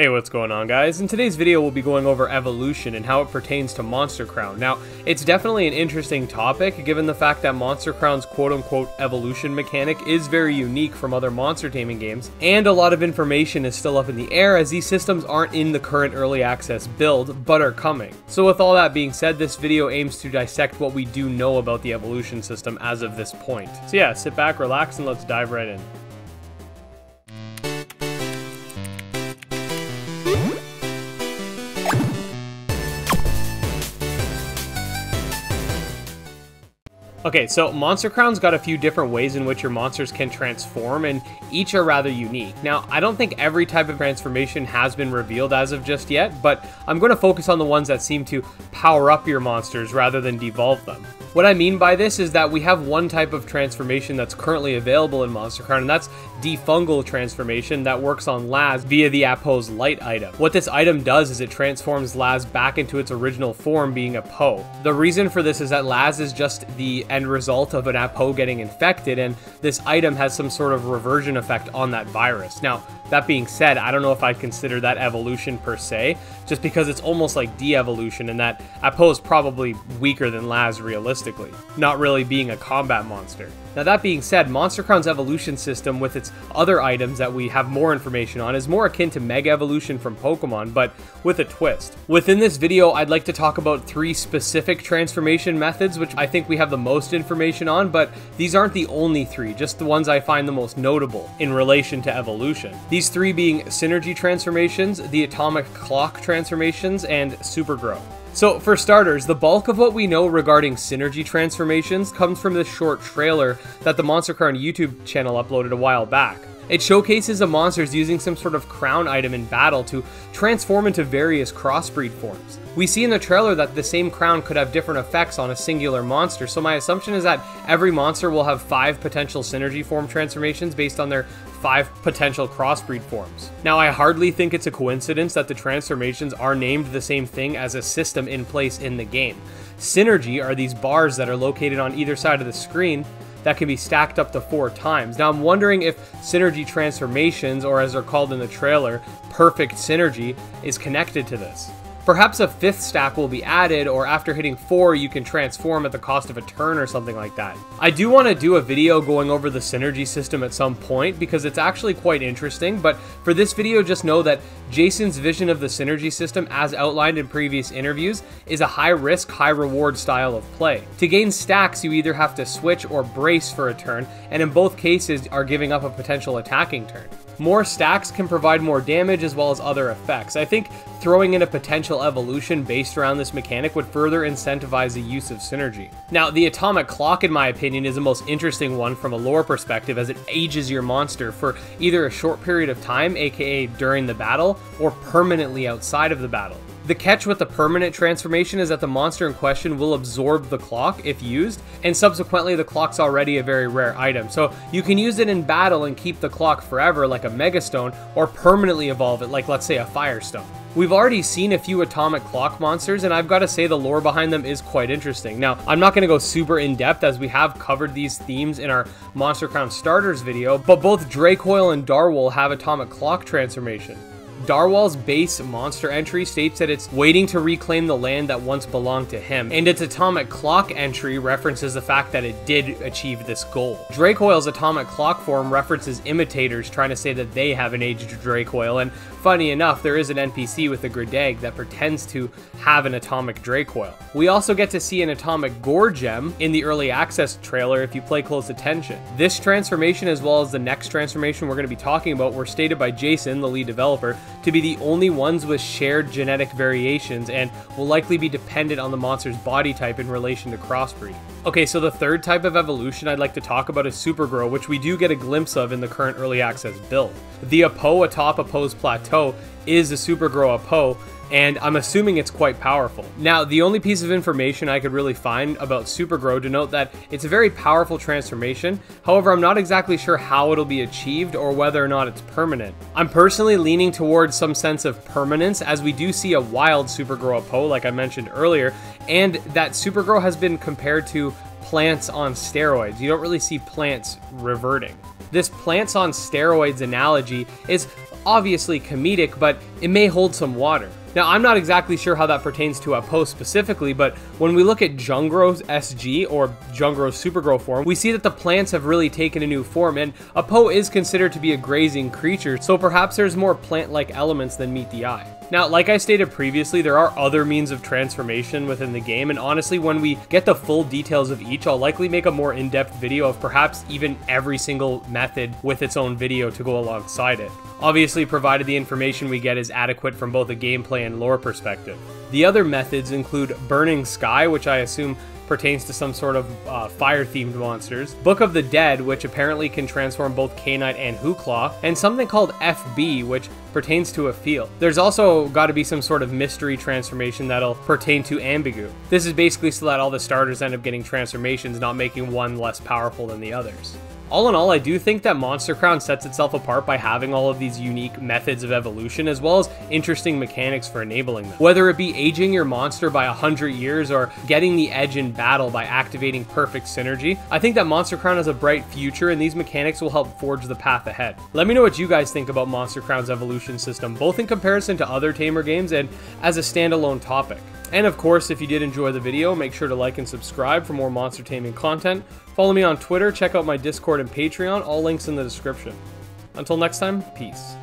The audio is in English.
Hey, what's going on guys? In today's video we'll be going over evolution and how it pertains to Monster Crown. Now, it's definitely an interesting topic given the fact that Monster Crown's quote-unquote evolution mechanic is very unique from other monster taming games, and a lot of information is still up in the air as these systems aren't in the current early access build, but are coming. So with all that being said, this video aims to dissect what we do know about the evolution system as of this point. So yeah, sit back, relax, and let's dive right in. Okay, so Monster Crown's got a few different ways in which your monsters can transform, and each are rather unique. Now, I don't think every type of transformation has been revealed as of just yet, but I'm going to focus on the ones that seem to power up your monsters rather than devolve them. What I mean by this is that we have one type of transformation that's currently available in Monster Crown, and that's defungal transformation that works on Laz via the Apo's light item. What this item does is it transforms Laz back into its original form, being Apo. The reason for this is that Laz is just the end result of an Apo getting infected, and this item has some sort of reversion effect on that virus. Now, that being said, I don't know if I'd consider that evolution per se, just because it's almost like de-evolution and that Apo is probably weaker than Laz realistically, not really being a combat monster. Now that being said, Monster Crown's evolution system with its other items that we have more information on is more akin to Mega Evolution from Pokemon, but with a twist. Within this video, I'd like to talk about three specific transformation methods, which I think we have the most information on, but these aren't the only three, just the ones I find the most notable in relation to evolution. These three being Synergy transformations, the Atomic Clock transformations, and Super Grow. So, for starters, the bulk of what we know regarding synergy transformations comes from this short trailer that the Monster Crown YouTube channel uploaded a while back. It showcases the monsters using some sort of crown item in battle to transform into various crossbreed forms. We see in the trailer that the same crown could have different effects on a singular monster, so my assumption is that every monster will have five potential synergy form transformations based on their five potential crossbreed forms. Now, I hardly think it's a coincidence that the transformations are named the same thing as a system in place in the game. Synergy are these bars that are located on either side of the screen that can be stacked up to four times. Now, I'm wondering if synergy transformations, or as they're called in the trailer, perfect synergy, is connected to this. Perhaps a fifth stack will be added, or after hitting 4 you can transform at the cost of a turn or something like that. I do want to do a video going over the synergy system at some point, because it's actually quite interesting, but for this video just know that Jason's vision of the synergy system, as outlined in previous interviews, is a high risk, high reward style of play. To gain stacks, you either have to switch or brace for a turn, and in both cases are giving up a potential attacking turn. More stacks can provide more damage as well as other effects. I think throwing in a potential evolution based around this mechanic would further incentivize the use of synergy. Now, the atomic clock, in my opinion, is the most interesting one from a lore perspective as it ages your monster for either a short period of time, aka during the battle, or permanently outside of the battle. The catch with the permanent transformation is that the monster in question will absorb the clock if used, and subsequently the clock's already a very rare item. So you can use it in battle and keep the clock forever like a Megastone, or permanently evolve it like let's say a Firestone. We've already seen a few atomic clock monsters, and I've got to say the lore behind them is quite interesting. Now, I'm not going to go super in depth as we have covered these themes in our Monster Crown starters video, but both Dracoil and Darwol have atomic clock transformation. Darwol's base monster entry states that it's waiting to reclaim the land that once belonged to him, and its atomic clock entry references the fact that it did achieve this goal. Dracoil's atomic clock form references imitators trying to say that they have an aged Dracoil, and funny enough, there is an NPC with a Grideg that pretends to have an atomic Dracoil. We also get to see an atomic Gore Gem in the early access trailer if you play close attention. This transformation as well as the next transformation we're going to be talking about were stated by Jason, the lead developer, to be the only ones with shared genetic variations and will likely be dependent on the monster's body type in relation to crossbreeding. Okay, so the third type of evolution I'd like to talk about is Super Grow, which we do get a glimpse of in the current early access build. The Apo atop Apo's plateau is a Super Grow Apo, and I'm assuming it's quite powerful. Now, the only piece of information I could really find about Super Grow denote that it's a very powerful transformation, however, I'm not exactly sure how it'll be achieved or whether or not it's permanent. I'm personally leaning towards some sense of permanence as we do see a wild Super Grow Apo, like I mentioned earlier, and that Super Grow has been compared to plants on steroids. You don't really see plants reverting. This plants on steroids analogy is obviously comedic, but it may hold some water. Now, I'm not exactly sure how that pertains to Apos specifically, but when we look at Jungro's SG or Jungrow's Supergrow form, we see that the plants have really taken a new form, and Apo is considered to be a grazing creature, so perhaps there's more plant-like elements than meet the eye. Now, like I stated previously, there are other means of transformation within the game, and honestly, when we get the full details of each, I'll likely make a more in-depth video of perhaps even every single method with its own video to go alongside it. Obviously, provided the information we get is adequate from both a gameplay and lore perspective. The other methods include Burning Sky, which I assume pertains to some sort of uh, fire themed monsters, Book of the Dead, which apparently can transform both Knight and Hooclaw, and something called FB, which pertains to a field. There's also got to be some sort of mystery transformation that'll pertain to Ambigu. This is basically so that all the starters end up getting transformations, not making one less powerful than the others. All in all, I do think that Monster Crown sets itself apart by having all of these unique methods of evolution as well as interesting mechanics for enabling them. Whether it be aging your monster by 100 years or getting the edge in battle by activating perfect synergy, I think that Monster Crown has a bright future and these mechanics will help forge the path ahead. Let me know what you guys think about Monster Crown's evolution system, both in comparison to other Tamer games and as a standalone topic. And of course, if you did enjoy the video, make sure to like and subscribe for more monster taming content. Follow me on Twitter, check out my Discord and Patreon, all links in the description. Until next time, peace.